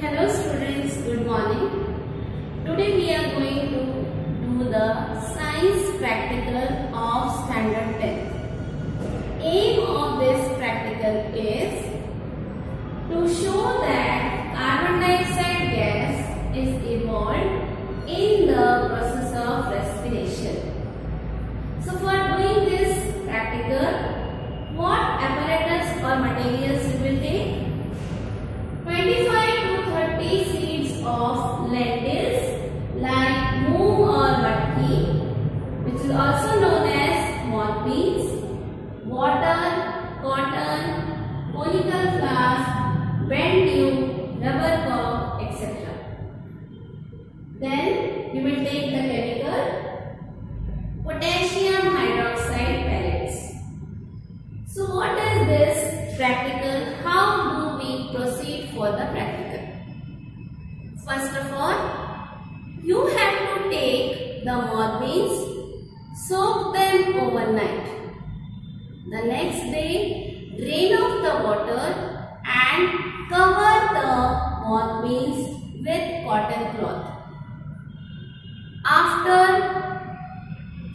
good morning. Today we are going to do the science practical of standard 10. Aim of this practical is to show that carbon dioxide gas is evolved in the process of respiration. So for doing this practical, what apparatus or materials you will take? 25 to 30 seeds of lentils like moong or matki which is also known as moth beans, water, cotton, conical bent tube, rubber cork, etc. Then you will take the moth beans, soak them overnight. The next day, drain off the water and cover the moth beans with cotton cloth. After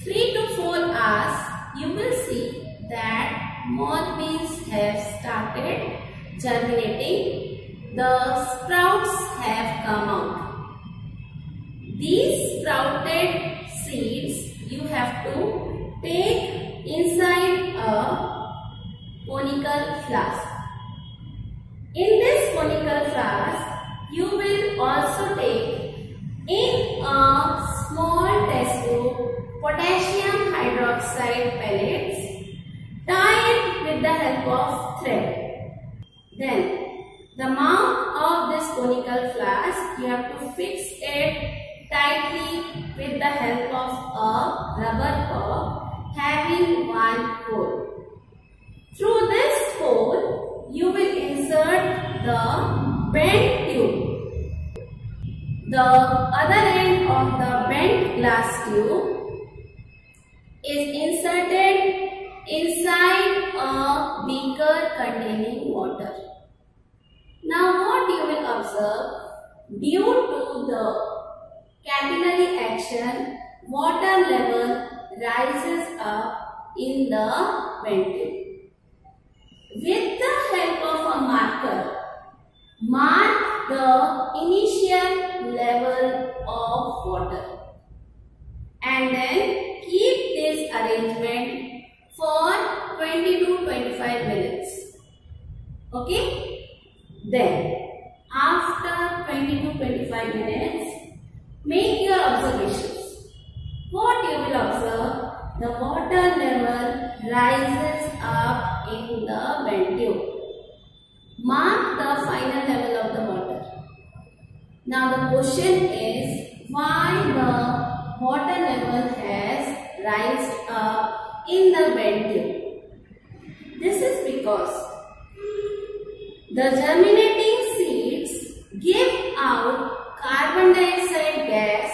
3 to 4 hours, you will see that moth beans have started germinating. The sprouts have come out. These sprouted seeds you have to take inside a conical flask. In this conical flask, you will also take in a small test tube potassium hydroxide pellets, tie it with the help of thread. Then, the mouth of this conical flask, you have to fix it tightly with the help of a rubber cork having one hole. Through this hole, you will insert the bent tube. The other end of the bent glass tube is inserted inside a beaker containing water. Now what you will observe, due to the capillary action, water level rises up in the bent With the help of a marker, mark the initial level of water and then keep this arrangement for 20 to 25 minutes. Okay? Then, after 20 to 25 minutes, make your observations. What you will observe, the water level rises up in the bent tube. Mark the final level of the water. Now the question is, why the water level has rised up in the bent tube? This is because the germinating seeds give out carbon dioxide gas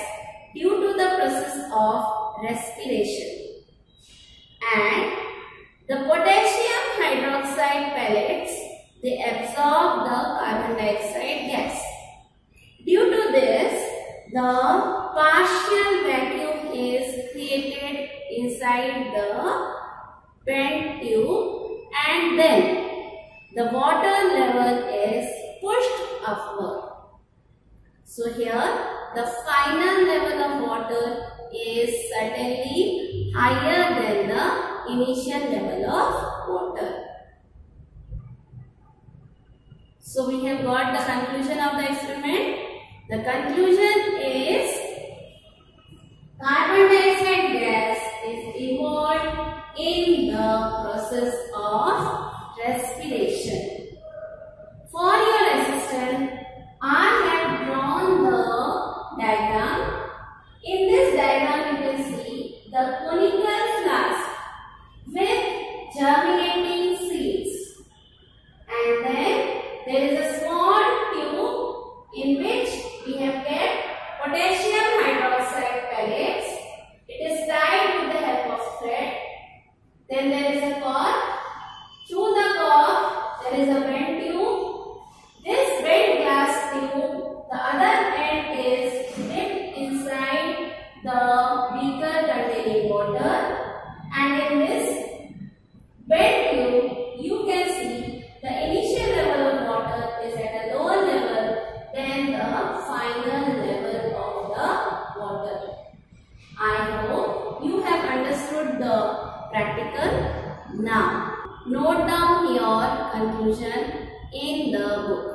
due to the process of respiration. And the potassium hydroxide pellets, they absorb the carbon dioxide gas. Due to this, the partial vacuum is created inside the bent tube and then the water level is pushed upward. So here the final level of water is certainly higher than the initial level of water. So we have got the conclusion of the experiment. The conclusion is carbon dioxide gas is evolved in the process of respiration. For your assistance, I have drawn the diagram. In this diagram, you can see the conical flask with germinating seeds. And then there is a small tube in which we have kept potassium hydroxide pellets. It is tied with the help of thread. Then there is a cork. Through the cork, there is a bent tube. This bent glass tube, the other Note down your conclusion in the book.